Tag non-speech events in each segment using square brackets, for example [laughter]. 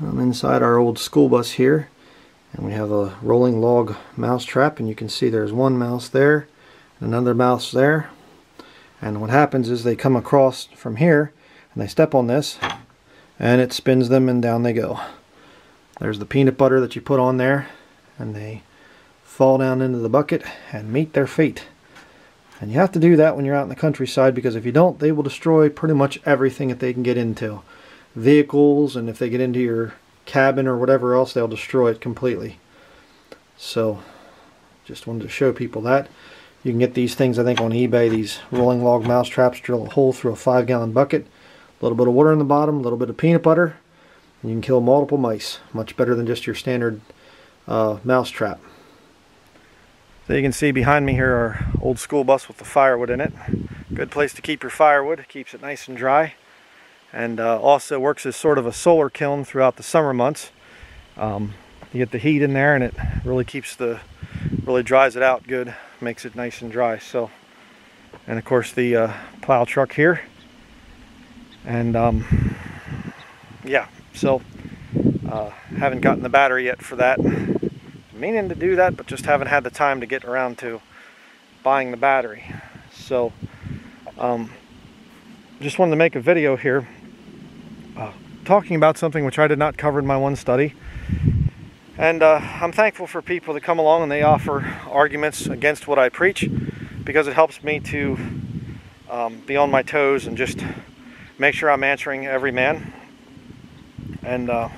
I'm inside our old school bus here and we have a rolling log mouse trap and you can see there's one mouse there another mouse there. And what happens is they come across from here and they step on this and it spins them and down they go. There's the peanut butter that you put on there and they fall down into the bucket and meet their fate. And you have to do that when you're out in the countryside because if you don't they will destroy pretty much everything that they can get into vehicles and if they get into your cabin or whatever else they'll destroy it completely. So just wanted to show people that. You can get these things I think on eBay these rolling log mouse traps drill a hole through a five gallon bucket a little bit of water in the bottom a little bit of peanut butter and you can kill multiple mice. Much better than just your standard uh, mouse trap. So you can see behind me here our old school bus with the firewood in it. Good place to keep your firewood. Keeps it nice and dry and uh, also works as sort of a solar kiln throughout the summer months. Um, you get the heat in there and it really keeps the, really dries it out good, makes it nice and dry. So, and of course the uh, plow truck here. And um, yeah, so uh, haven't gotten the battery yet for that. Meaning to do that, but just haven't had the time to get around to buying the battery. So, um, just wanted to make a video here talking about something which I did not cover in my one study. And uh, I'm thankful for people that come along and they offer arguments against what I preach because it helps me to um, be on my toes and just make sure I'm answering every man. And uh,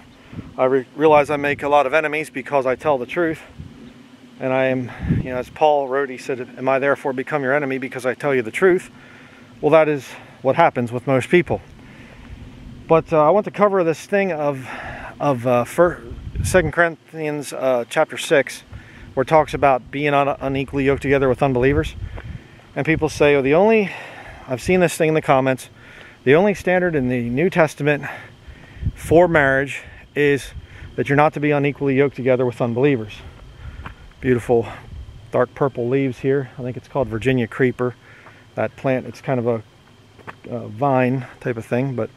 I re realize I make a lot of enemies because I tell the truth. And I am, you know, as Paul wrote, he said, Am I therefore become your enemy because I tell you the truth? Well, that is what happens with most people. But uh, I want to cover this thing of of uh, Second Corinthians uh, chapter six, where it talks about being un unequally yoked together with unbelievers. And people say, "Oh, the only I've seen this thing in the comments. The only standard in the New Testament for marriage is that you're not to be unequally yoked together with unbelievers." Beautiful dark purple leaves here. I think it's called Virginia creeper. That plant, it's kind of a, a vine type of thing, but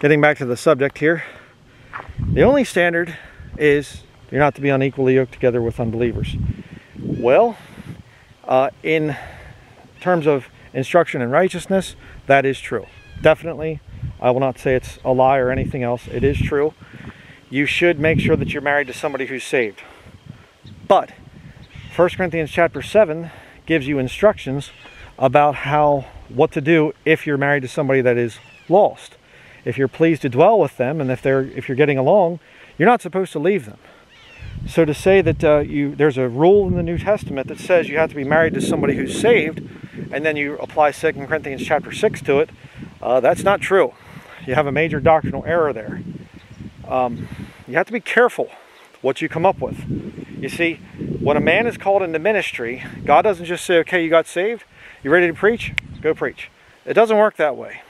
getting back to the subject here, the only standard is you're not to be unequally yoked together with unbelievers. Well, uh, in terms of instruction and righteousness, that is true. Definitely, I will not say it's a lie or anything else. It is true. You should make sure that you're married to somebody who's saved. But 1 Corinthians chapter 7 gives you instructions about how what to do if you're married to somebody that is lost if you're pleased to dwell with them and if they're if you're getting along, you're not supposed to leave them. So to say that uh, you there's a rule in the New Testament that says you have to be married to somebody who's saved, and then you apply Second Corinthians chapter 6 to it, uh, that's not true. You have a major doctrinal error there. Um, you have to be careful what you come up with. You see, when a man is called into ministry, God doesn't just say, okay, you got saved, you ready to preach? Go preach. It doesn't work that way.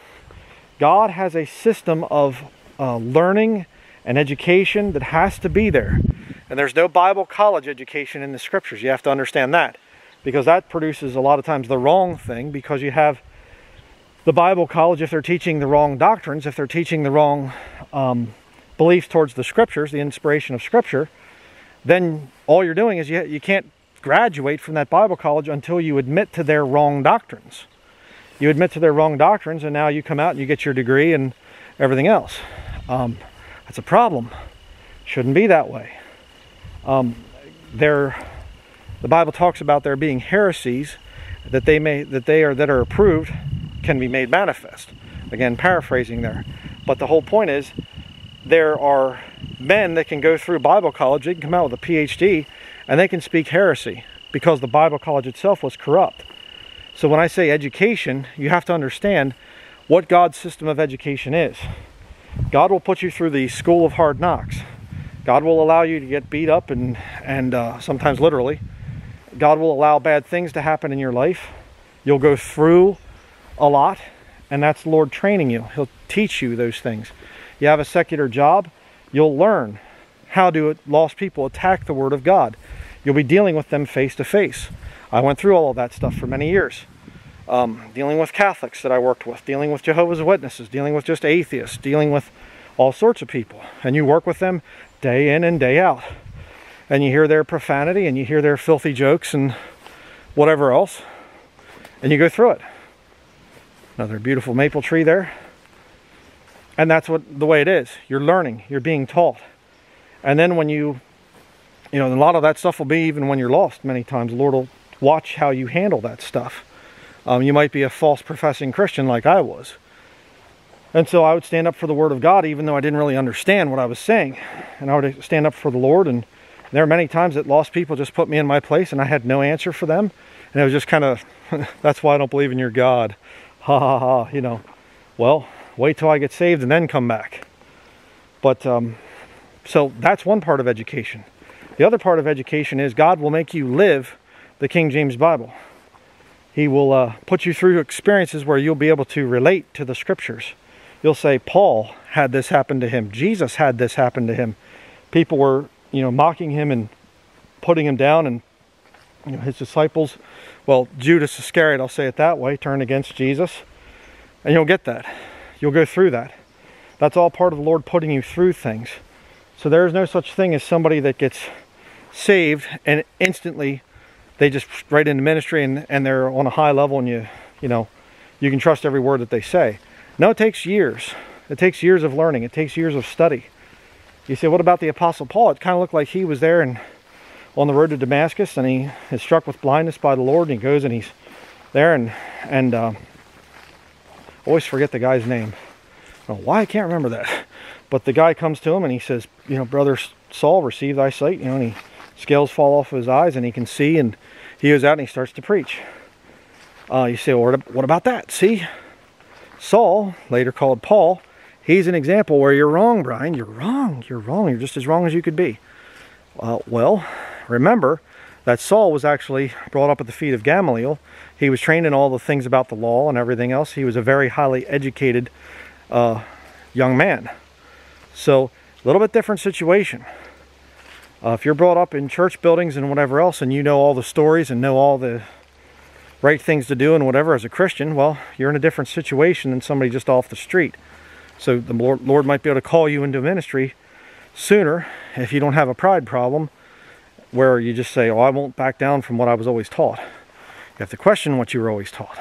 God has a system of uh, learning and education that has to be there. And there's no Bible college education in the scriptures. You have to understand that because that produces a lot of times the wrong thing because you have the Bible college if they're teaching the wrong doctrines, if they're teaching the wrong um, beliefs towards the scriptures, the inspiration of scripture, then all you're doing is you, you can't graduate from that Bible college until you admit to their wrong doctrines you admit to their wrong doctrines and now you come out and you get your degree and everything else. Um, that's a problem. Shouldn't be that way. Um, there, the Bible talks about there being heresies that they may that they are that are approved can be made manifest. Again, paraphrasing there, but the whole point is there are men that can go through Bible college. They can come out with a PhD and they can speak heresy because the Bible college itself was corrupt. So when I say education, you have to understand what God's system of education is. God will put you through the school of hard knocks. God will allow you to get beat up and, and uh, sometimes literally. God will allow bad things to happen in your life. You'll go through a lot, and that's the Lord training you. He'll teach you those things. You have a secular job, you'll learn how do lost people attack the Word of God. You'll be dealing with them face to face. I went through all of that stuff for many years. Um, dealing with Catholics that I worked with, dealing with Jehovah's Witnesses, dealing with just atheists, dealing with all sorts of people. And you work with them day in and day out. And you hear their profanity and you hear their filthy jokes and whatever else. And you go through it. Another beautiful maple tree there. And that's what the way it is. You're learning, you're being taught. And then when you, you know, a lot of that stuff will be even when you're lost many times. Lord will watch how you handle that stuff. Um, you might be a false professing Christian like I was. And so I would stand up for the Word of God even though I didn't really understand what I was saying. And I would stand up for the Lord. And there are many times that lost people just put me in my place and I had no answer for them. And it was just kind of, [laughs] that's why I don't believe in your God. Ha ha ha, you know. Well, wait till I get saved and then come back. But um, so that's one part of education. The other part of education is God will make you live the King James Bible. He will uh, put you through experiences where you'll be able to relate to the scriptures. You'll say, Paul had this happen to him. Jesus had this happen to him. People were, you know, mocking him and putting him down, and you know, his disciples, well, Judas Iscariot, I'll say it that way, turned against Jesus. And you'll get that. You'll go through that. That's all part of the Lord putting you through things. So there is no such thing as somebody that gets saved and instantly they just right into ministry and, and they're on a high level and you you know you can trust every word that they say. No, it takes years. It takes years of learning. It takes years of study. You say, what about the Apostle Paul? It kind of looked like he was there and on the road to Damascus and he is struck with blindness by the Lord and he goes and he's there and and uh, always forget the guy's name. I why I can't remember that. But the guy comes to him and he says, you know, brother Saul, receive thy sight. You know, and he scales fall off of his eyes and he can see and he goes out and he starts to preach. Uh, you say, well, what about that? See, Saul, later called Paul, he's an example where you're wrong, Brian. You're wrong. You're wrong. You're just as wrong as you could be. Uh, well, remember that Saul was actually brought up at the feet of Gamaliel. He was trained in all the things about the law and everything else. He was a very highly educated uh, young man. So, a little bit different situation. Uh, if you're brought up in church buildings and whatever else, and you know all the stories and know all the right things to do and whatever as a Christian, well, you're in a different situation than somebody just off the street. So the Lord, Lord might be able to call you into ministry sooner if you don't have a pride problem where you just say, oh, I won't back down from what I was always taught. You have to question what you were always taught.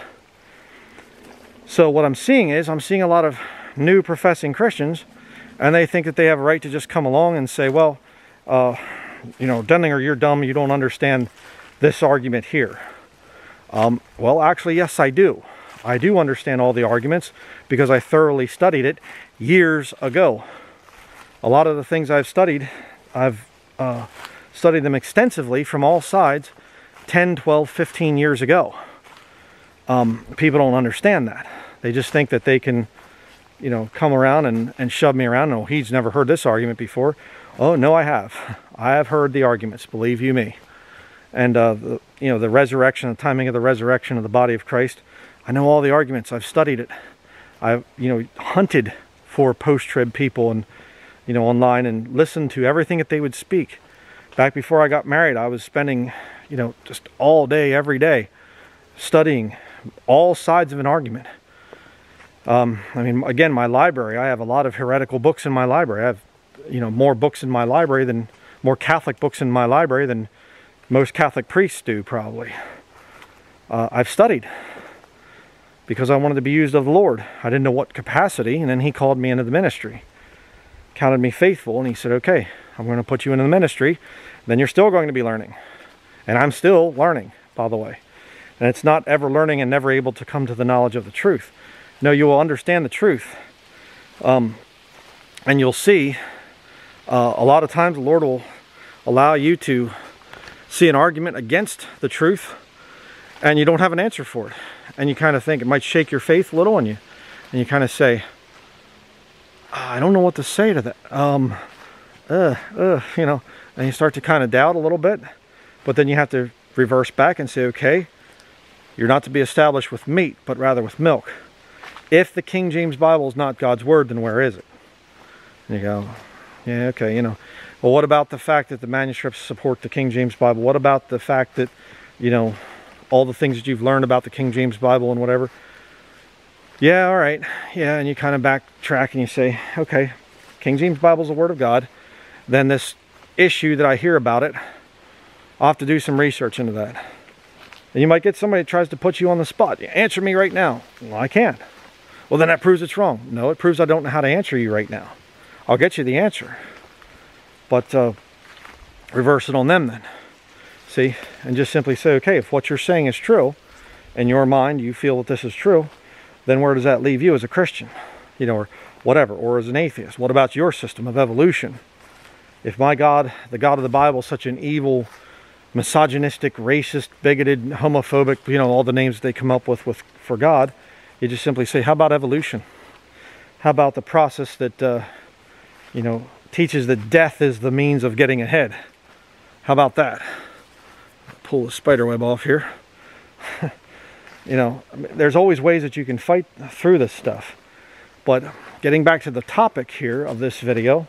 So what I'm seeing is I'm seeing a lot of new professing Christians and they think that they have a right to just come along and say, well, uh, you know, Denlinger, you're dumb, you don't understand this argument here. Um, well, actually, yes, I do. I do understand all the arguments because I thoroughly studied it years ago. A lot of the things I've studied, I've uh, studied them extensively from all sides 10, 12, 15 years ago. Um, people don't understand that. They just think that they can, you know, come around and, and shove me around. Oh, he's never heard this argument before. Oh, no, I have. [laughs] I have heard the arguments, believe you me. And, uh, the, you know, the resurrection, the timing of the resurrection of the body of Christ. I know all the arguments. I've studied it. I've, you know, hunted for post-trib people and, you know, online and listened to everything that they would speak. Back before I got married, I was spending, you know, just all day, every day, studying all sides of an argument. Um, I mean, again, my library, I have a lot of heretical books in my library. I have, you know, more books in my library than, more Catholic books in my library than most Catholic priests do, probably. Uh, I've studied because I wanted to be used of the Lord. I didn't know what capacity, and then He called me into the ministry, counted me faithful, and He said, Okay, I'm going to put you into the ministry. Then you're still going to be learning. And I'm still learning, by the way. And it's not ever learning and never able to come to the knowledge of the truth. No, you will understand the truth. Um, and you'll see uh, a lot of times the Lord will allow you to see an argument against the truth and you don't have an answer for it. And you kind of think it might shake your faith a little on you. And you kind of say, ah, I don't know what to say to that. Um, uh, uh, you know, and you start to kind of doubt a little bit. But then you have to reverse back and say, okay, you're not to be established with meat, but rather with milk. If the King James Bible is not God's word, then where is it? And you go, yeah, okay, you know. Well, what about the fact that the manuscripts support the King James Bible? What about the fact that, you know, all the things that you've learned about the King James Bible and whatever? Yeah, all right. Yeah, and you kind of backtrack and you say, okay, King James Bible is the Word of God, then this issue that I hear about it, I'll have to do some research into that. And you might get somebody that tries to put you on the spot. Answer me right now. Well, I can't. Well, then that proves it's wrong. No, it proves I don't know how to answer you right now. I'll get you the answer. But uh, reverse it on them then. See? And just simply say, okay, if what you're saying is true, in your mind you feel that this is true, then where does that leave you as a Christian? You know, or whatever, or as an atheist? What about your system of evolution? If my God, the God of the Bible, is such an evil, misogynistic, racist, bigoted, homophobic, you know, all the names they come up with, with for God, you just simply say, how about evolution? How about the process that, uh, you know, teaches that death is the means of getting ahead? How about that? Pull the spider web off here. [laughs] you know, there's always ways that you can fight through this stuff. But getting back to the topic here of this video,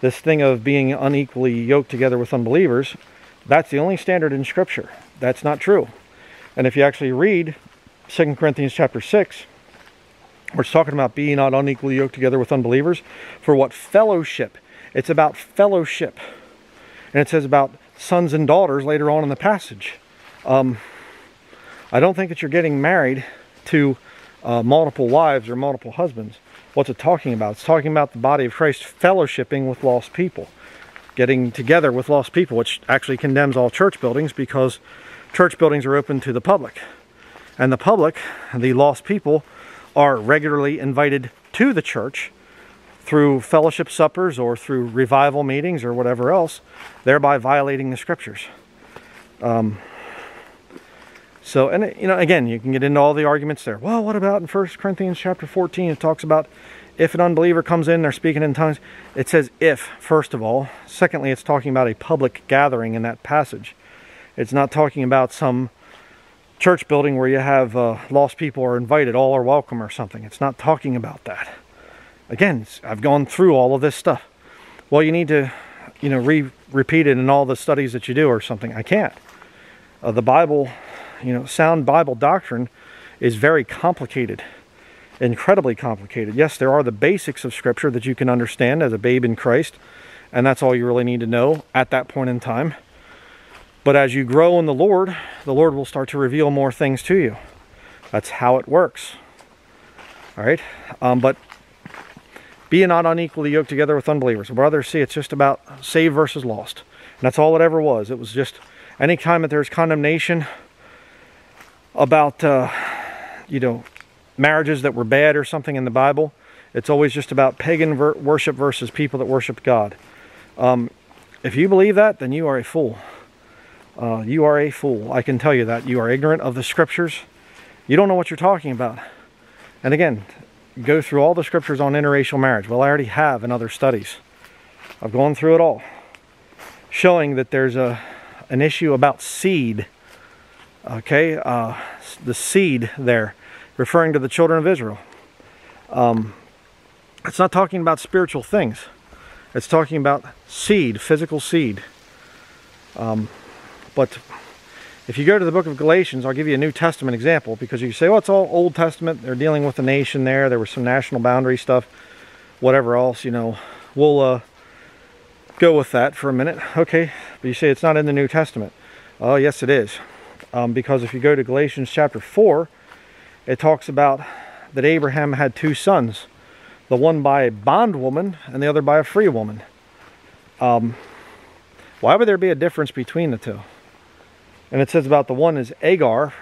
this thing of being unequally yoked together with unbelievers, that's the only standard in Scripture. That's not true. And if you actually read 2 Corinthians chapter 6, where it's talking about being not unequally yoked together with unbelievers, for what fellowship? It's about fellowship. And it says about sons and daughters later on in the passage. Um, I don't think that you're getting married to uh, multiple wives or multiple husbands. What's it talking about? It's talking about the body of Christ fellowshipping with lost people, getting together with lost people, which actually condemns all church buildings because church buildings are open to the public. And the public, the lost people, are regularly invited to the church through fellowship suppers or through revival meetings or whatever else, thereby violating the scriptures. Um, so, and you know, again, you can get into all the arguments there. Well, what about in 1 Corinthians chapter 14? It talks about if an unbeliever comes in, they're speaking in tongues. It says if, first of all. Secondly, it's talking about a public gathering in that passage. It's not talking about some church building where you have uh, lost people are invited, all are welcome or something. It's not talking about that. Again, I've gone through all of this stuff. Well, you need to, you know, re repeat it in all the studies that you do or something. I can't. Uh, the Bible you know, sound Bible doctrine is very complicated, incredibly complicated. Yes, there are the basics of Scripture that you can understand as a babe in Christ, and that's all you really need to know at that point in time. But as you grow in the Lord, the Lord will start to reveal more things to you. That's how it works. All right? Um, but be not unequally yoked together with unbelievers. Brothers, see, it's just about saved versus lost. And that's all it ever was. It was just any time that there's condemnation, about, uh, you know, marriages that were bad or something in the Bible. It's always just about pagan ver worship versus people that worship God. Um, if you believe that, then you are a fool. Uh, you are a fool. I can tell you that. You are ignorant of the scriptures. You don't know what you're talking about. And again, go through all the scriptures on interracial marriage. Well, I already have in other studies. I've gone through it all, showing that there's a an issue about seed Okay, uh, the seed there, referring to the children of Israel. Um, it's not talking about spiritual things. It's talking about seed, physical seed. Um, but if you go to the book of Galatians, I'll give you a New Testament example because you say, well, it's all Old Testament. They're dealing with the nation there. There was some national boundary stuff, whatever else, you know. We'll uh, go with that for a minute. Okay, but you say it's not in the New Testament. Oh, yes, it is. Um, because if you go to Galatians chapter 4, it talks about that Abraham had two sons, the one by a bondwoman and the other by a free woman. Um, why would there be a difference between the two? And it says about the one is Agar,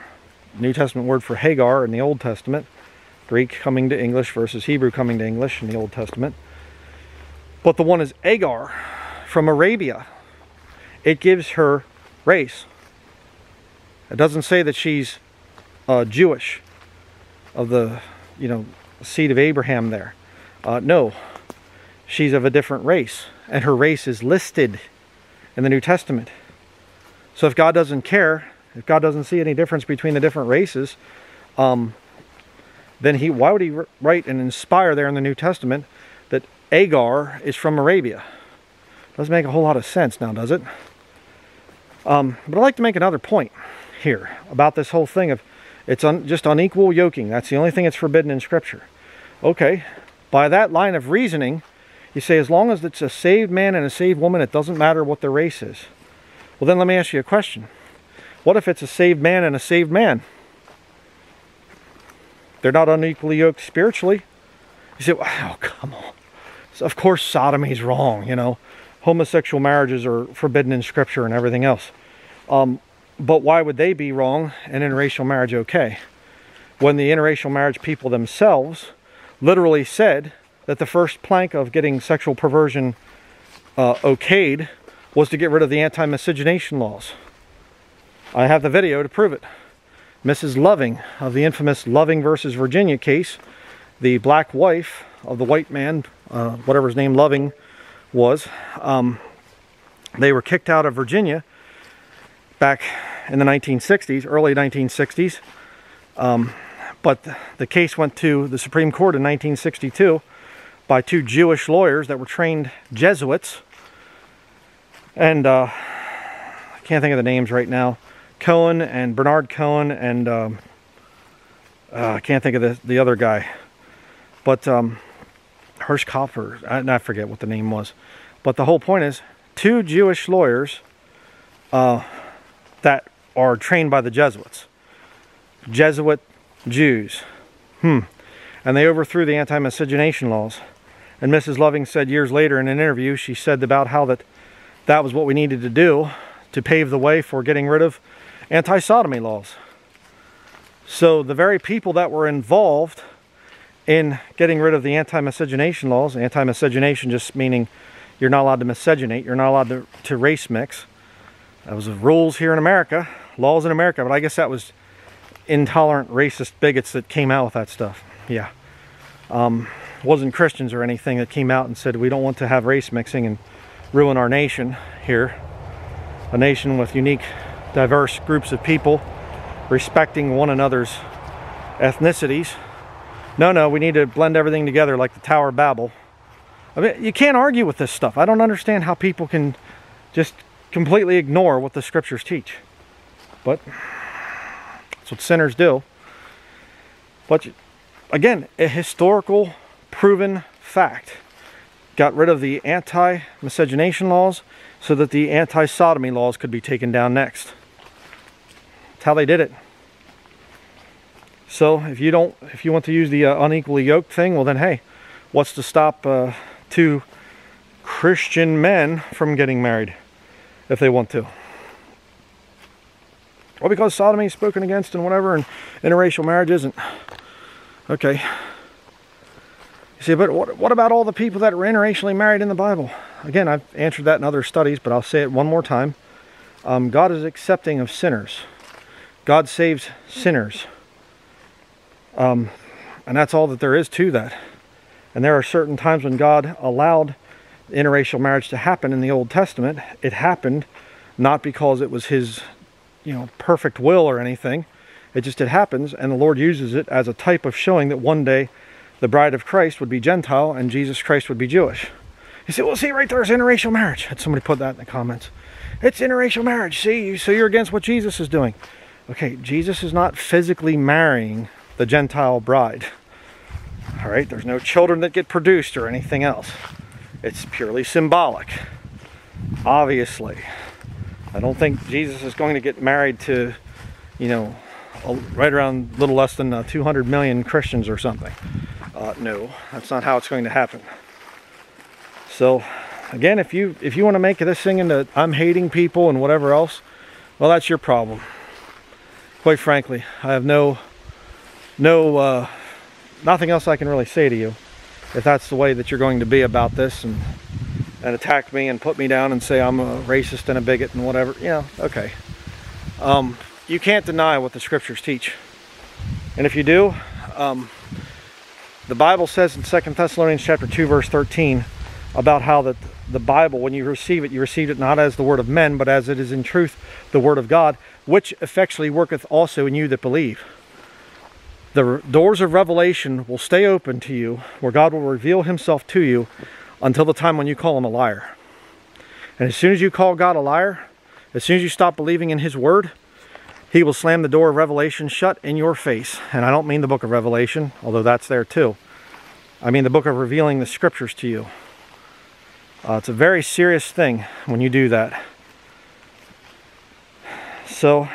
New Testament word for Hagar in the Old Testament, Greek coming to English versus Hebrew coming to English in the Old Testament. But the one is Agar from Arabia. It gives her race. It doesn't say that she's uh, Jewish, of the, you know, seed of Abraham there. Uh, no, she's of a different race, and her race is listed in the New Testament. So if God doesn't care, if God doesn't see any difference between the different races, um, then he why would he write and inspire there in the New Testament that Agar is from Arabia? Doesn't make a whole lot of sense now, does it? Um, but I'd like to make another point here about this whole thing of it's un, just unequal yoking. That's the only thing that's forbidden in Scripture. Okay, by that line of reasoning, You say, as long as it's a saved man and a saved woman, it doesn't matter what their race is. Well, then let me ask you a question. What if it's a saved man and a saved man? They're not unequally yoked spiritually. You say, oh, come on. So of course, sodomy is wrong, you know. Homosexual marriages are forbidden in Scripture and everything else. Um, but why would they be wrong and interracial marriage okay? When the interracial marriage people themselves literally said that the first plank of getting sexual perversion uh, okayed was to get rid of the anti-miscegenation laws. I have the video to prove it. Mrs. Loving of the infamous Loving versus Virginia case, the black wife of the white man, uh, whatever his name Loving was, um, they were kicked out of Virginia back in the 1960s, early 1960s. Um, but the case went to the Supreme Court in 1962 by two Jewish lawyers that were trained Jesuits. And uh, I can't think of the names right now. Cohen and Bernard Cohen and um, uh, I can't think of the, the other guy. But um, Hirschkopfer, I, I forget what the name was. But the whole point is two Jewish lawyers uh, that are trained by the Jesuits. Jesuit Jews. Hmm. And they overthrew the anti-miscegenation laws. And Mrs. Loving said years later in an interview, she said about how that that was what we needed to do to pave the way for getting rid of anti-sodomy laws. So the very people that were involved in getting rid of the anti-miscegenation laws, anti-miscegenation just meaning you're not allowed to miscegenate, you're not allowed to, to race mix. That was the rules here in America, laws in America, but I guess that was intolerant racist bigots that came out with that stuff. Yeah. Um, wasn't Christians or anything that came out and said we don't want to have race mixing and ruin our nation here. A nation with unique diverse groups of people respecting one another's ethnicities. No, no, we need to blend everything together like the Tower of Babel. I mean, you can't argue with this stuff. I don't understand how people can just completely ignore what the scriptures teach. But that's what sinners do. But again, a historical proven fact. Got rid of the anti-miscegenation laws so that the anti-sodomy laws could be taken down next. That's how they did it. So if you don't, if you want to use the uh, unequally yoked thing, well then hey, what's to stop uh, two Christian men from getting married if they want to? Well, because sodomy is spoken against and whatever, and interracial marriage isn't. Okay. You see, but what, what about all the people that were interracially married in the Bible? Again, I've answered that in other studies, but I'll say it one more time. Um, God is accepting of sinners. God saves sinners. Um, and that's all that there is to that. And there are certain times when God allowed interracial marriage to happen in the Old Testament. It happened not because it was his, you know, perfect will or anything. It just it happens and the Lord uses it as a type of showing that one day the bride of Christ would be Gentile and Jesus Christ would be Jewish. You say, well, see right there's interracial marriage. Had somebody put that in the comments. It's interracial marriage. See, so you're against what Jesus is doing. Okay, Jesus is not physically marrying the Gentile bride. All right, there's no children that get produced or anything else. It's purely symbolic. Obviously. I don't think Jesus is going to get married to, you know, right around a little less than uh, 200 million Christians or something. Uh, no, that's not how it's going to happen. So, again, if you if you want to make this thing into I'm hating people and whatever else, well, that's your problem quite frankly, I have no, no, uh, nothing else I can really say to you. If that's the way that you're going to be about this and, and attack me and put me down and say I'm a racist and a bigot and whatever, you know, okay. Um, you can't deny what the scriptures teach. And if you do, um, the Bible says in Second Thessalonians chapter 2, verse 13, about how that the Bible, when you receive it, you receive it not as the word of men, but as it is in truth the word of God, which effectually worketh also in you that believe. The doors of revelation will stay open to you, where God will reveal himself to you until the time when you call him a liar. And as soon as you call God a liar, as soon as you stop believing in his word, he will slam the door of revelation shut in your face. And I don't mean the book of Revelation, although that's there too. I mean the book of revealing the scriptures to you. Uh, it's a very serious thing when you do that. So,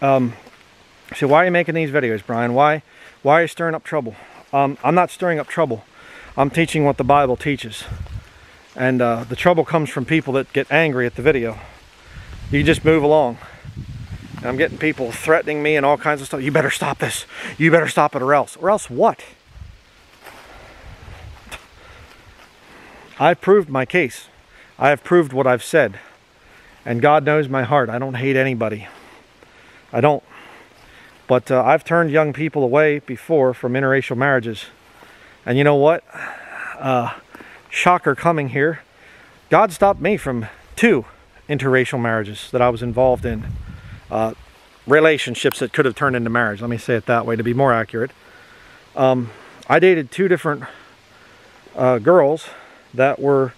um, so why are you making these videos, Brian? Why, why are you stirring up trouble? Um, I'm not stirring up trouble. I'm teaching what the Bible teaches. And uh, the trouble comes from people that get angry at the video. You just move along. And I'm getting people threatening me and all kinds of stuff. You better stop this. You better stop it or else. Or else what? I've proved my case. I have proved what I've said. And God knows my heart. I don't hate anybody. I don't. But uh, I've turned young people away before from interracial marriages. And you know what? Uh, shocker coming here. God stopped me from two interracial marriages that I was involved in. Uh, relationships that could have turned into marriage. Let me say it that way to be more accurate. Um, I dated two different uh, girls that were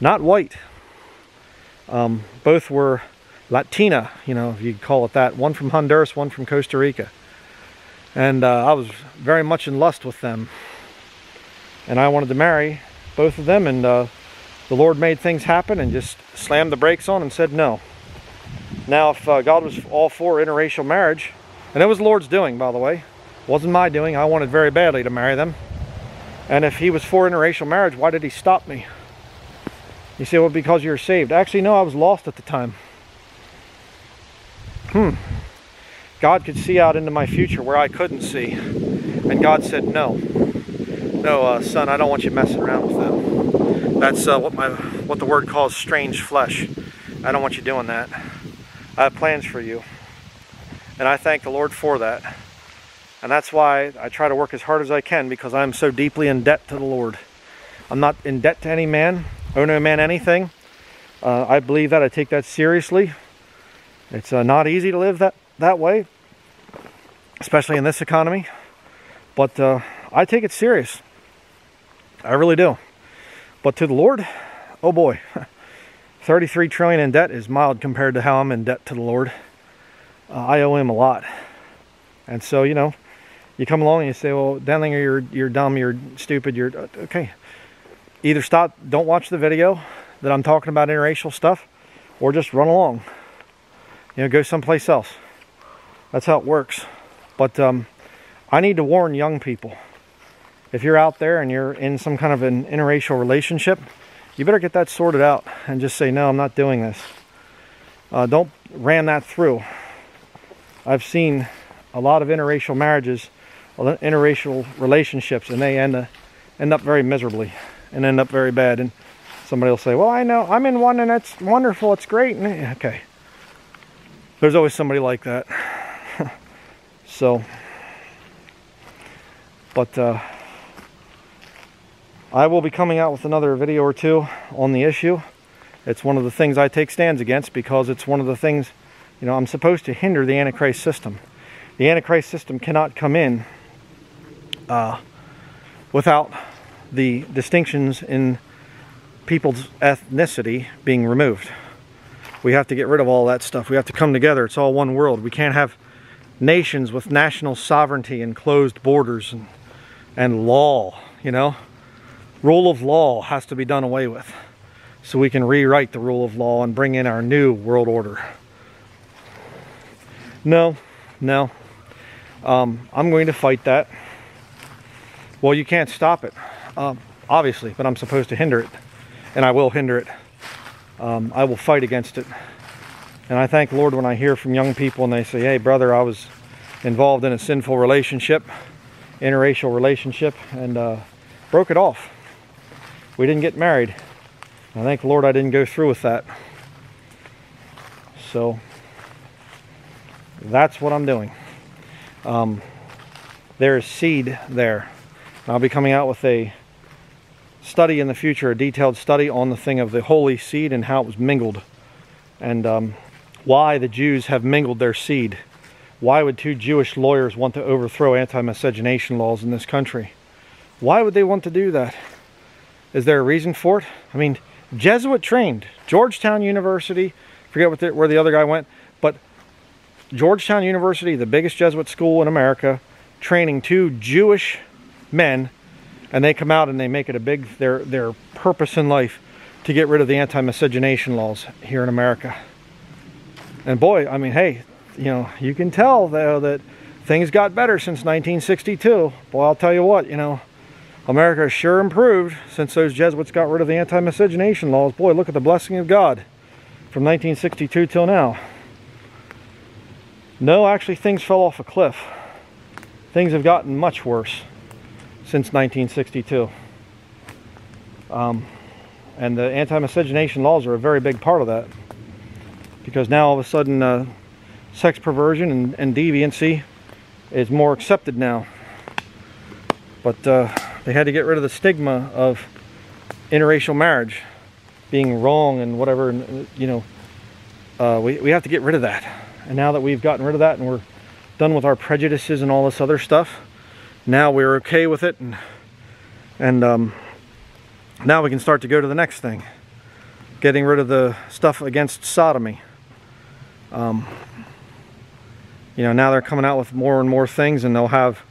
not white. Um, both were Latina, you know, if you call it that. One from Honduras, one from Costa Rica. And uh, I was very much in lust with them. And I wanted to marry both of them. And uh, the Lord made things happen and just slammed the brakes on and said no. Now, if uh, God was all for interracial marriage, and it was the Lord's doing, by the way, wasn't my doing. I wanted very badly to marry them. And if he was for interracial marriage, why did he stop me? You say, well, because you're saved. Actually, no, I was lost at the time. Hmm. God could see out into my future where I couldn't see. And God said, no. No, uh, son, I don't want you messing around with them. That's uh, what, my, what the word calls strange flesh. I don't want you doing that. I have plans for you. And I thank the Lord for that. And that's why I try to work as hard as I can because I'm so deeply in debt to the Lord. I'm not in debt to any man, owe no man anything. Uh, I believe that. I take that seriously. It's uh, not easy to live that, that way, especially in this economy. But uh, I take it serious. I really do. But to the Lord, oh boy, [laughs] 33 trillion in debt is mild compared to how I'm in debt to the Lord. Uh, I owe him a lot. And so, you know, you come along and you say, well, Denlinger, you're, you're dumb, you're stupid, you're, uh, okay. Either stop, don't watch the video that I'm talking about interracial stuff, or just run along. You know, go someplace else. That's how it works. But um, I need to warn young people. If you're out there and you're in some kind of an interracial relationship, you better get that sorted out and just say, no, I'm not doing this. Uh, don't ram that through. I've seen a lot of interracial marriages interracial relationships and they end, uh, end up very miserably and end up very bad. And somebody will say, well, I know, I'm in one and it's wonderful, it's great. And, okay. There's always somebody like that. [laughs] so, but uh, I will be coming out with another video or two on the issue. It's one of the things I take stands against because it's one of the things, you know, I'm supposed to hinder the Antichrist system. The Antichrist system cannot come in uh, without the distinctions in people's ethnicity being removed. We have to get rid of all that stuff. We have to come together. It's all one world. We can't have nations with national sovereignty and closed borders and, and law, you know. Rule of law has to be done away with so we can rewrite the rule of law and bring in our new world order. No, no. Um, I'm going to fight that. Well, you can't stop it, um, obviously, but I'm supposed to hinder it, and I will hinder it. Um, I will fight against it. And I thank Lord when I hear from young people and they say, hey, brother, I was involved in a sinful relationship, interracial relationship, and uh, broke it off. We didn't get married. I thank the Lord I didn't go through with that. So that's what I'm doing. Um, there's seed there. I'll be coming out with a study in the future, a detailed study on the thing of the holy seed and how it was mingled. And um, why the Jews have mingled their seed. Why would two Jewish lawyers want to overthrow anti-miscegenation laws in this country? Why would they want to do that? Is there a reason for it? I mean, Jesuit trained, Georgetown University, forget what the, where the other guy went, but Georgetown University, the biggest Jesuit school in America, training two Jewish men and they come out and they make it a big their their purpose in life to get rid of the anti-miscegenation laws here in America. And boy, I mean, hey, you know, you can tell though that things got better since 1962. Boy, I'll tell you what, you know, America sure improved since those Jesuits got rid of the anti-miscegenation laws. Boy, look at the blessing of God from 1962 till now. No, actually things fell off a cliff. Things have gotten much worse since 1962. Um, and the anti-miscegenation laws are a very big part of that. Because now all of a sudden uh, sex perversion and, and, deviancy is more accepted now. But uh, they had to get rid of the stigma of interracial marriage being wrong and whatever, and, you know, uh, we, we have to get rid of that. And now that we've gotten rid of that and we're done with our prejudices and all this other stuff, now we're okay with it and, and um, now we can start to go to the next thing. Getting rid of the stuff against sodomy. Um, you know, now they're coming out with more and more things and they'll have,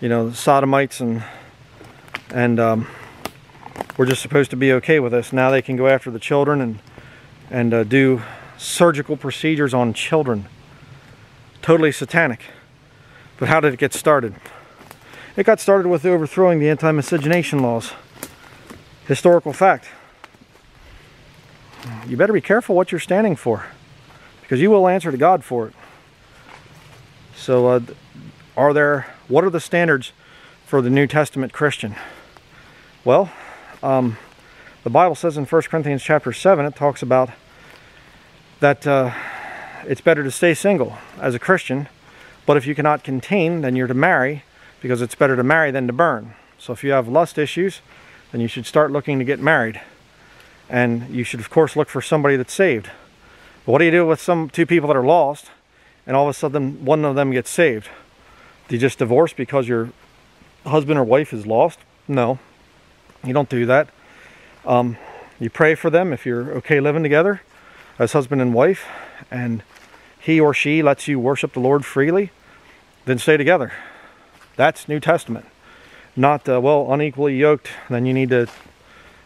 you know, sodomites and, and um, we're just supposed to be okay with this. Now they can go after the children and, and uh, do surgical procedures on children. Totally satanic. But how did it get started? It got started with overthrowing the anti-miscegenation laws. Historical fact. You better be careful what you're standing for because you will answer to God for it. So, uh, are there, what are the standards for the New Testament Christian? Well, um, the Bible says in 1 Corinthians chapter 7, it talks about that uh, it's better to stay single as a Christian, but if you cannot contain, then you're to marry because it's better to marry than to burn. So if you have lust issues, then you should start looking to get married. And you should, of course, look for somebody that's saved. But what do you do with some two people that are lost and all of a sudden one of them gets saved? Do you just divorce because your husband or wife is lost? No, you don't do that. Um, you pray for them if you're okay living together as husband and wife, and he or she lets you worship the Lord freely, then stay together. That's New Testament. Not, uh, well, unequally yoked, then you need to,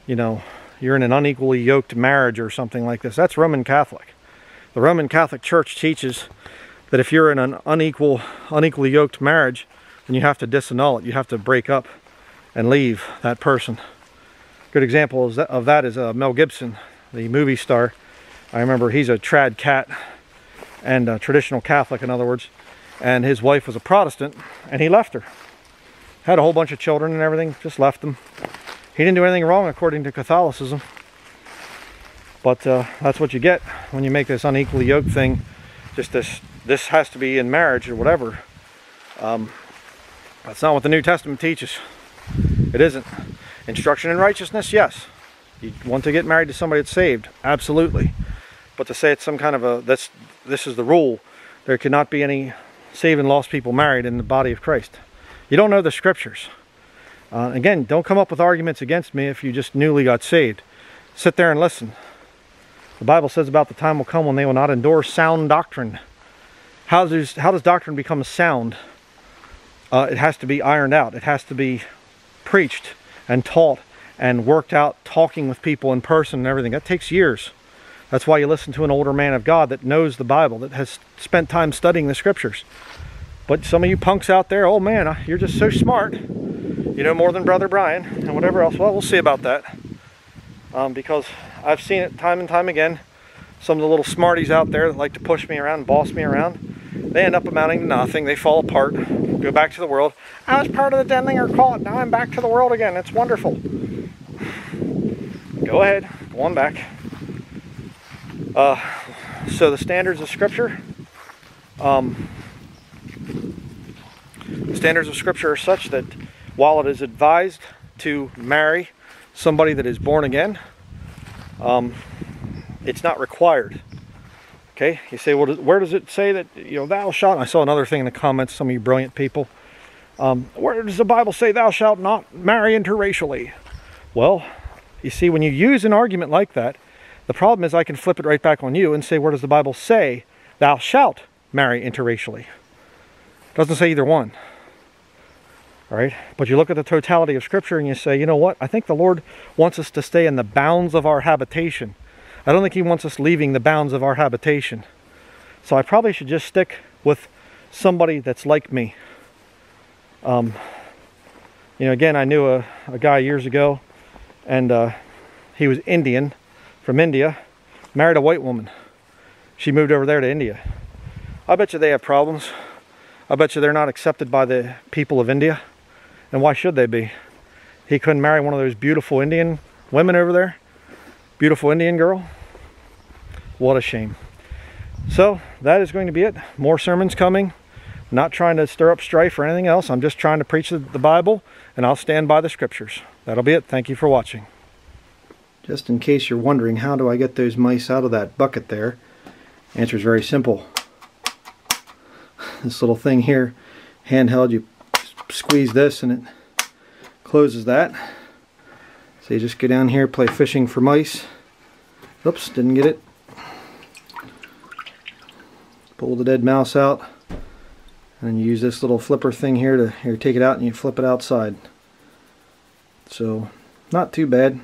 you know, you're in an unequally yoked marriage or something like this. That's Roman Catholic. The Roman Catholic Church teaches that if you're in an unequal, unequally yoked marriage, then you have to disannul it. You have to break up and leave that person. Good example of that is uh, Mel Gibson, the movie star. I remember he's a trad cat and a traditional Catholic, in other words, and his wife was a Protestant, and he left her. Had a whole bunch of children and everything, just left them. He didn't do anything wrong according to Catholicism. But uh, that's what you get when you make this unequally yoked thing. Just this, this has to be in marriage or whatever. Um, that's not what the New Testament teaches. It isn't. Instruction in righteousness, yes. You want to get married to somebody that's saved, absolutely. But to say it's some kind of a this this is the rule, there cannot be any saved and lost people married in the body of Christ. You don't know the scriptures. Uh, again, don't come up with arguments against me if you just newly got saved. Sit there and listen. The Bible says about the time will come when they will not endure sound doctrine. How does, how does doctrine become sound? Uh, it has to be ironed out. It has to be preached and taught and worked out talking with people in person and everything. That takes years. That's why you listen to an older man of God that knows the Bible, that has spent time studying the scriptures. But some of you punks out there, oh man, you're just so smart. You know more than Brother Brian and whatever else. Well, we'll see about that. Um, because I've seen it time and time again. Some of the little smarties out there that like to push me around, boss me around, they end up amounting to nothing. They fall apart, go back to the world. I was part of the Denlinger cult. Now I'm back to the world again. It's wonderful. Go ahead, go on back. Uh, so the standards of Scripture, um, the standards of Scripture are such that while it is advised to marry somebody that is born again, um, it's not required. Okay, you say, well, where does it say that, you know, thou shalt? I saw another thing in the comments, some of you brilliant people. Um, where does the Bible say thou shalt not marry interracially? Well, you see, when you use an argument like that, the problem is I can flip it right back on you and say, where does the Bible say thou shalt marry interracially? It doesn't say either one. All right. But you look at the totality of Scripture and you say, you know what? I think the Lord wants us to stay in the bounds of our habitation. I don't think He wants us leaving the bounds of our habitation. So I probably should just stick with somebody that's like me. Um, you know, again, I knew a, a guy years ago, and uh, he was Indian from India, married a white woman. She moved over there to India. I bet you they have problems. I bet you they're not accepted by the people of India. And why should they be? He couldn't marry one of those beautiful Indian women over there. Beautiful Indian girl. What a shame. So that is going to be it. More sermons coming. Not trying to stir up strife or anything else. I'm just trying to preach the Bible and I'll stand by the scriptures. That'll be it. Thank you for watching. Just in case you're wondering how do I get those mice out of that bucket there, answer is very simple. This little thing here, handheld, you squeeze this and it closes that. So you just go down here, play fishing for mice. Oops, didn't get it. Pull the dead mouse out. And use this little flipper thing here to here take it out and you flip it outside. So not too bad.